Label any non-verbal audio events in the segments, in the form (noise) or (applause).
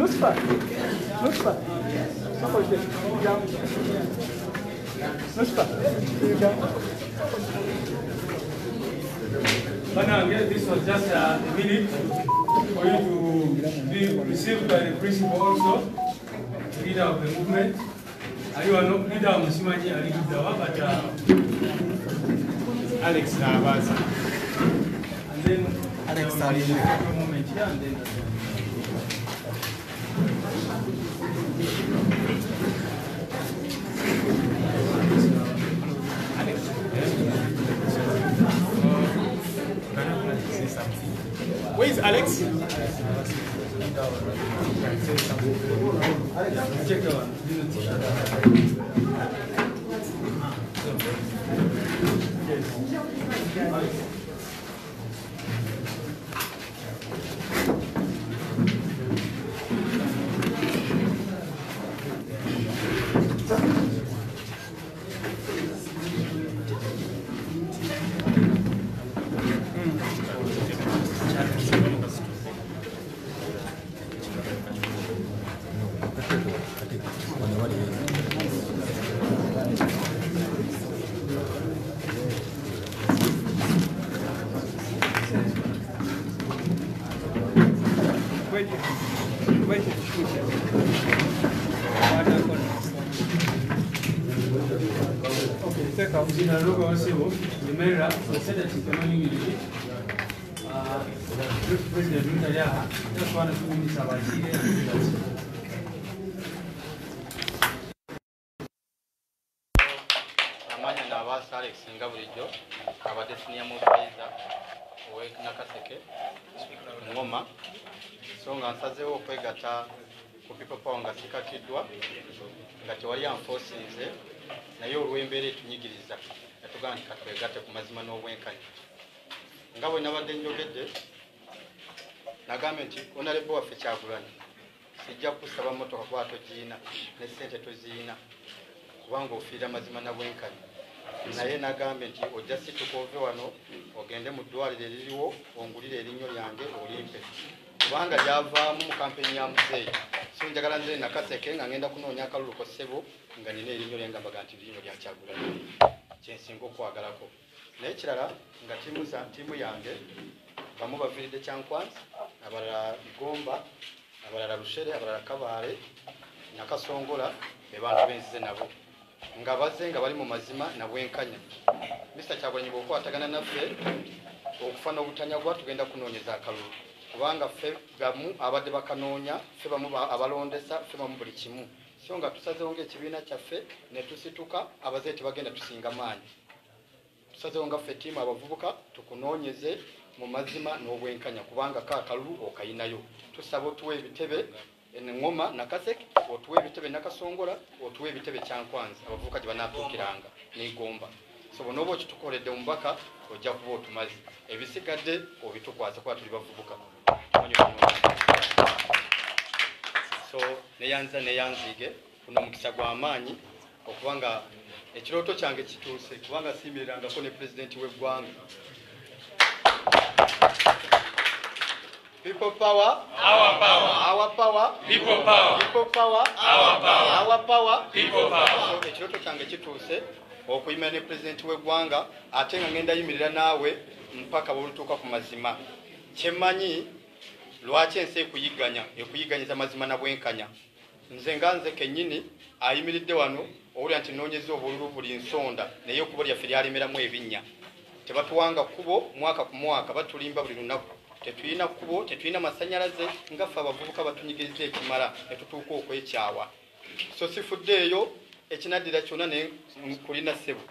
Nuspa. Nuspa. Nuspa. But this was just uh, a minute for you to be received by the principal also, leader of the movement. And you are not leader of Musimanyi uh, Ali Gidawa, but uh, Alex Navaza. And then Alex Navaza. moment here and then. Where is Alex? Check can only use it. Uh, President about Chile and that's it. amanya n'abaasa alex nga bulijjo abadde siniya mubaiza owenakaseke ngoma so nga nsazeewo okwegatta ku people power nga sikatiddwa nga tewali anfosinze naye olw'embeera etunyigiriza natugamba nti katwegatte ku mazima n'obwenkanya. Nga bwe nabadde njogedde nagambye nti onalebe waffe kyagulanyi sijja kusaba motoka kuba togiina ne sente toziina kubanga ofiira mazima na bwenkanya. Naye nagambye nti ojja situka ove wano ogende mu ddwaliro eririwo ongulire erinnyo lyange olimpe. Kubanga lyavaamu mu kampeni ya muzeeyi so njagala nzire nakaseke nga ngenda kunoonya akalulu ko ssebo nga nina erinnyo lyange mbaga nti linnyo lyakyagulani kyensinga okwagalako. Naye kirala nga tiimu za- tiimu yange bamu baviiridde kyankwansi abalala igomba abalala lushere abalala kabaale nakasongola be bantu benzize nabo. Nga bazze nga bali mu mazima nabwenkanya mr kyagulanyi bwekwatagana naffe okufa n'obutanyagwa tugenda kunoonyeza akalulu kubanga ffe bamu abadde bakanoonya ffe bamu ba- abalondesa ffe bamu buli kimu. So nga tusazewo ngaekibiina kyaffe ne tusituka abazeeyi tebagenda tusinga maanyi. Tusazewo nga ffe ttiimu abavubuka tukunoonyeze mu mazima n'obwenkanya kubanga ka akalulu okayinayo. Tusaba otuwa ebitebe eŋŋoma nakaseke otuwa ebitebe nakasongola otuwa ebitebe kyankwanzi abavubuka gye banatuukiranga negomba so bonooba okitukoledde mubaka ojja kuba otumazi ebisigadde obitukwasa kuba tuli bavubuka. So neyanza neyanziige kuno omukisa gw'amaanyi okuba nga ekirooto kyange kituuse kubanga siimirirangako ne pulezidenti w'eggwanga People power. Our power. Our power. People power. People power. Our power. Our power. People power. So ekirooto kyange kituuse okuyimira ne pulezidenti w'eggwanga ate nga ngenda yimirira naawe mpaka bwelutuuka ku mazima kyemmanyi lwaki ensi ekuyiganya ekuyiganyiza mazima na bwenkanya? Nze nga nze kennyini ayimiridde wano owulira nti noonyeza obululu buli nsonda naye okubo lyaffe lyalemeramu ebinnya. Tebatuwanga kkubo mwaka ku mwaka batulimba buli lunaku. Tetulina kkubo tetulina masanyalaze nga ffe abavubuka batunyigiriza ekimala netutuuka okwekyawa. So sifuddeeyo ekinaddira kyonna ne kulina ssebo.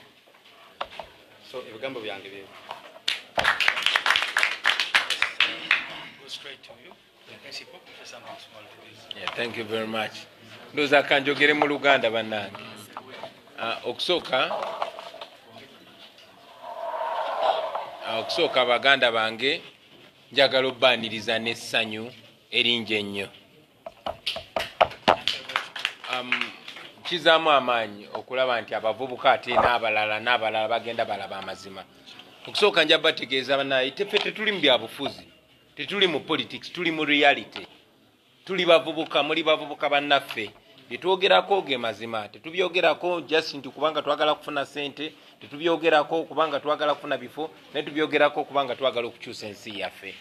So ebigambo byange byebi Go straight to you, the principal, Professor Maxwell, please. Yeah, thank you very much. ndowooza kanjogere mu luganda bannange Ah, okusooka ah, okusooka baganda bange njagala obbaniriza n'essanyu eringi ennyo um, kizaamu amaanyi okulaba nti abavubuka ate n'abalala n'abalala bagenda balaba amazima okusooka nja bategeeza banaye teffe tetuli mu byabufuzi tetuli mu politics tuli mu reality. Tuli bavubuka muli bavubuka bannaffe. Byetwogerako ge mazima tetubyogerako just nti kubanga twagala kufuna sente tetubyogerako kubanga twagala kufuna bifo naye tubyogerako kubanga twagala okukyusa ensi yaffe.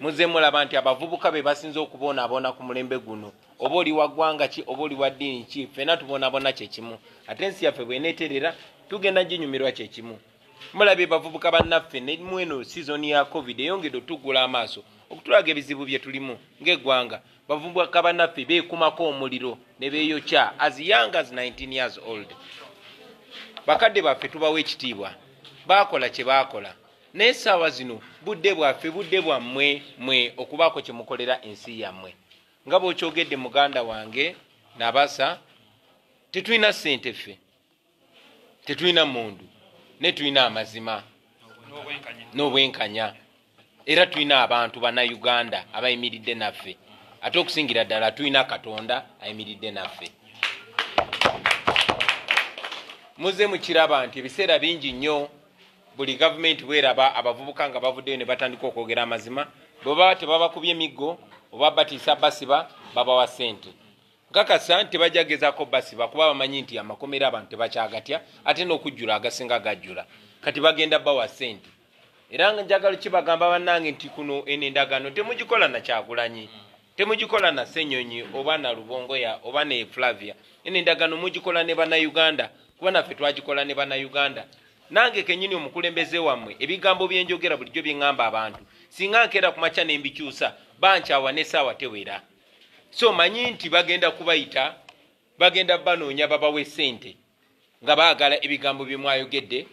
Muze mulaba nti abavubuka be basinze okubonaabona ku mulembe guno. Oba oli wa ggwanga ki oba oli wa ddiini ki fena tubonaabona kyekimu ate ensi yaffe bweneeterera tugenda ginyumirwa kyekimu mulabye bavubuka bannaffe nemu eno sizoni ya covid eyongedde otugula amaaso okutulaga ebizibu bye tulimu ng'eggwanga bavubuka bannaffe beekumako omuliro ne beeyokya as young as 19 years old. Bakadde baffe tubawa ekitiibwa baakola kye baakola. Naye essaawa zino budde bwaffe budde bwammwe mwe okubaako kye mukolera ensi yammwe. Nga bw'okyogedde muganda wange nabasa tetulina ssente ffe tetulina mundu naye tulina amazima n'obwenkanya era tulina abantu bannayuganda abayimiridde naffe. Ate okusingira ddala tulina katonda ayimiridde naffe. Muze mukiraba nti ebiseera bingi nnyo buli gavumenti bweraba abavubuka nga bavuddeyo ne batandika okwogera amazima bwebaba tebabakubya emiggo oba batiisa basiba babawa sente nkakasa nti tebajagezako basiba kuba bamanyi nti amakomera abantu tebakyagatya ate n'okujjula agasinga gajjula. Kati bagenda bawa sente era nga njagala kibagamba bannange nti kuno eno endagano temugikola na kyagulanyi temugikola na senyonyi oba na lubongoya oba ne flavia. Eno endagano mugikola ne bannayuganda kuba naffe twagikola ne bannayuganda. Nange kenyini omukulembeze wammwe ebigambo byenjogera bulijjo byeŋŋamba abantu. Singa nkeera ku makya nembikyusa bankyawa nesaawa tewera. So manyi nti bagenda kubayita bagenda banoonya babawe sente nga baagala ebigambo bye mwayogedde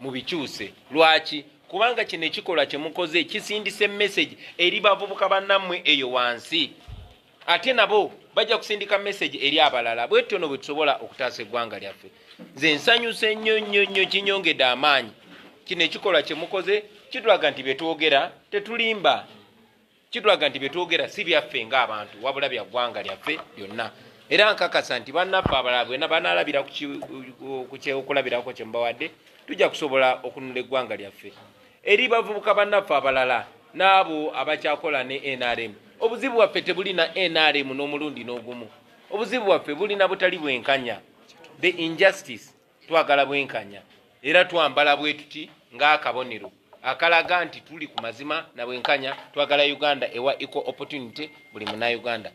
mubikyuse lwaki kubanga kino ekikolwa kyemukoze kisindisa emesagi eri bavubuka bannammwe eyo wansi. Ate nabo bajja kusindika mesagi eri abalala. Bwetono bwe tusobola okutaasa eggwanga lyaffe. Nze nsanyuse nnyo nnyo nnyo kinyongedde amaanyi. Kino ekikolwa kyemukoze kitulaga nti byetwogera tetulimba. Kitulaga nti byetwogera si byaffe ngaabantu wabula bya ggwanga lyaffe byonna era nkakasa nti bannaffe abalala bwena banaalabira okulabirako kyembawadde tujja kusobola okunula eggwanga lyaffe eri bavubuka bannaffe abalala n'abo abakyakola ne nrm obuzibu bwaffe tebulina nrm n'omulundi n'ogumu. Obuzibu bwaffe bulina butali bwenkanya. The injustice twagala bwenkanya. Era twambala bwe tuti ng'akabonero. Akalaga nti tuli ku mazima na bwenkanya twagala uganda ewa equal opportunity buli munauganda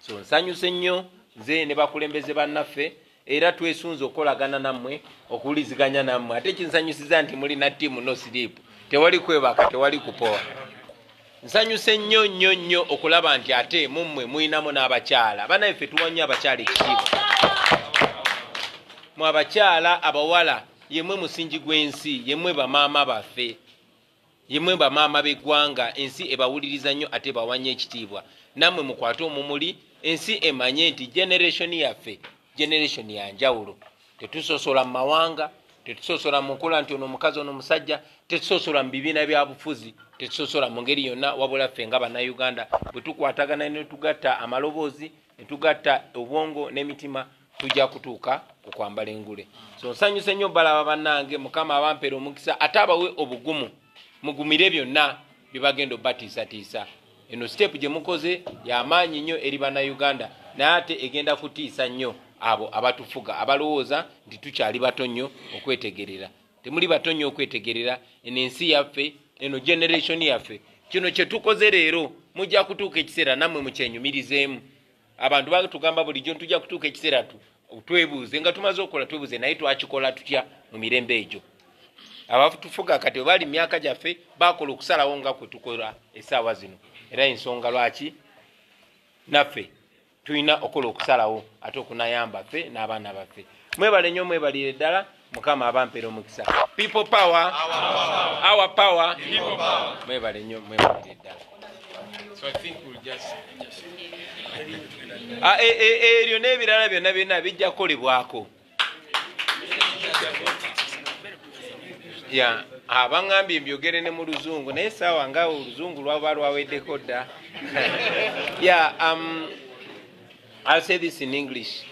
so nsanyuse nnyo nze ne bakulembeze bannaffe era twesunze okukolagana nammwe okuwuliziganya nammwe. Ate kinsanyusiza nti mulina tiimu no siripu tewali kwebaka tewali kupowa. Nsanyuse nnyo nnyo nnyo okulaba nti ate mummwe mulinamu n'abakyala. Banaffe tuwannyo abakyala ekitiibwa. Mu abakyala abawala yemwe musingi gw'ensi yemwe bamaama baffe. Yemwe bamaama b'eggwanga ensi ebawuliriza nnyo ate bawanye ekitiibwa. Nammwe mukwate omumuli ensi emanye nti generation yaffe generation yanjawulo tetusosola mu mawanga tetusosola mu nkula nti ono omukazi ono omusajja tetusosola mu bibiina bya bufuzi tetusosola mu ngeri yonna wabula ffe nga bannayuganda bwe tukwatagana ne tugatta amaloboozi ne tugatta obwongo n'emitima tujja kutuuka ku kwambala engule. So nsanyuse nnyo balaba bannange mukama abampeera omukisa ate abawe obugumu mugumire byonna byebagenda obbatiisatiisa. Eno sitepu gye mukoze yamaanyi nnyo eri bannayuganda naye ate egenda kutiisa nnyo abo abatufuga abalowooza nti tukyali bato nnyo okwetegerera. Temuli bato nnyo okwetegerera eno ensi yaffe eno generation yaffe. Kino kyetukoze leero mujja kutuuka ekiseera nammwe mukyenyumirizeemu. Abantu batugamba bulijjo tujja kutuuka ekiseera twebuuze nga tumaze okukola twebuuze naye twakikola tutya mu mirembe egyo? Abatufuga kati bwe bali myaka gyaffe bakola okusalawo nga kwe tukola essaawa zino. Era ensonga lwaki? Naffe tulina okukola okusalawo ate okunayamba ffe n'abaana baffe. Mwebale nnyo mwebalire ddala mukama abampeera omukisa. People power. Our power. Mwebale nnyo mwebalire ddala. So i think we'll just, just Ah, e- e- eryo n'ebirala byonna byonna bijja kukolebwako ya abaŋambye mbyogere ne mu luzungu naye saawa ngaawe oluzungu lwaba lwaweddeko dda. (laughs) Ya um, i'll say this in english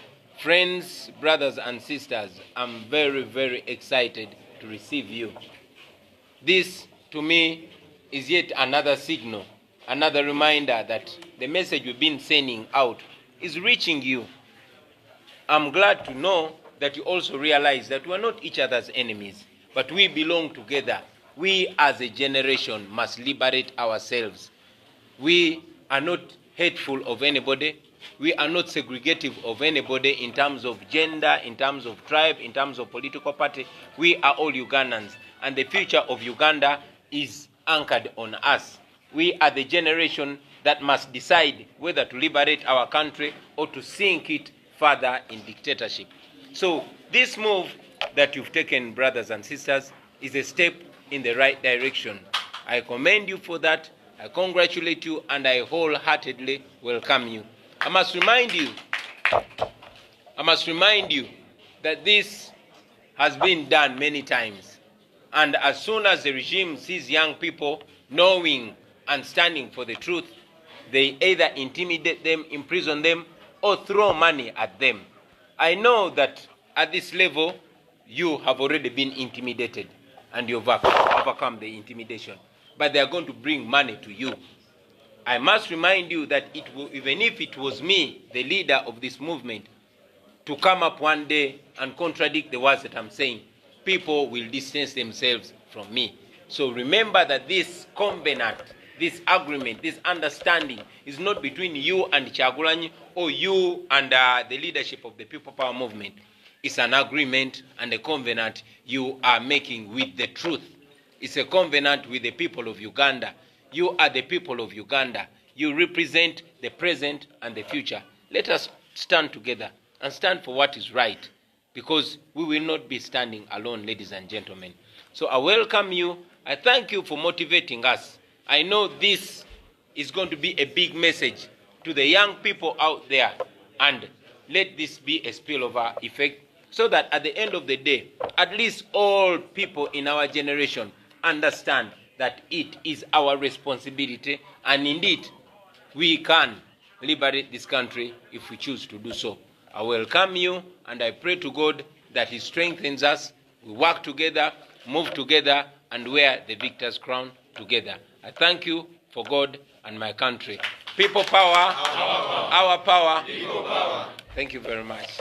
friends brothers and sisters i'm very very excited to receive you this to me is yet another signal another reminder that the message we've been sending out is reaching you I'm glad to know that you also realize that we are not each other's enemies, but we belong together. We as a generation must liberate ourselves. We are not hateful of anybody. We are not segregative of anybody in terms of gender, in terms of tribe, in terms of political party. We are all Ugandans, and the future of Uganda is anchored on us. We are the generation that must decide whether to liberate our country or to sink it further in dictatorship. So, this move that you've taken, brothers and sisters, is a step in the right direction. I commend you for that. I congratulate you and I wholeheartedly welcome you. I must remind you, I must remind you that this has been done many times. And as soon as the regime sees young people knowing and standing for the truth, they either intimidate them, imprison them, or throw money at them. I know that at this level, you have already been intimidated and you've overcome the intimidation. But they are going to bring money to you. I must remind you that it will, even if it was me, the leader of this movement, to come up one day and contradict the words that I'm saying, people will distance themselves from me. So remember that this covenant, this agreement, this understanding is not between you and Chagulanyi or you and uh, the leadership of the People Power Movement. It's an agreement and a covenant you are making with the truth. It's a covenant with the people of Uganda. You are the people of Uganda. You represent the present and the future. Let us stand together and stand for what is right because we will not be standing alone, ladies and gentlemen. So I welcome you. I thank you for motivating us. I know this is going to be a big message to the young people out there, and let this be a spillover effect so that at the end of the day, at least all people in our generation understand that it is our responsibility, and indeed, we can liberate this country if we choose to do so. I welcome you, and I pray to God that He strengthens us. We work together, move together, and wear the victor's crown together. I thank you for God and my country. People power, our power. Thank you very much.